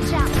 Watch out.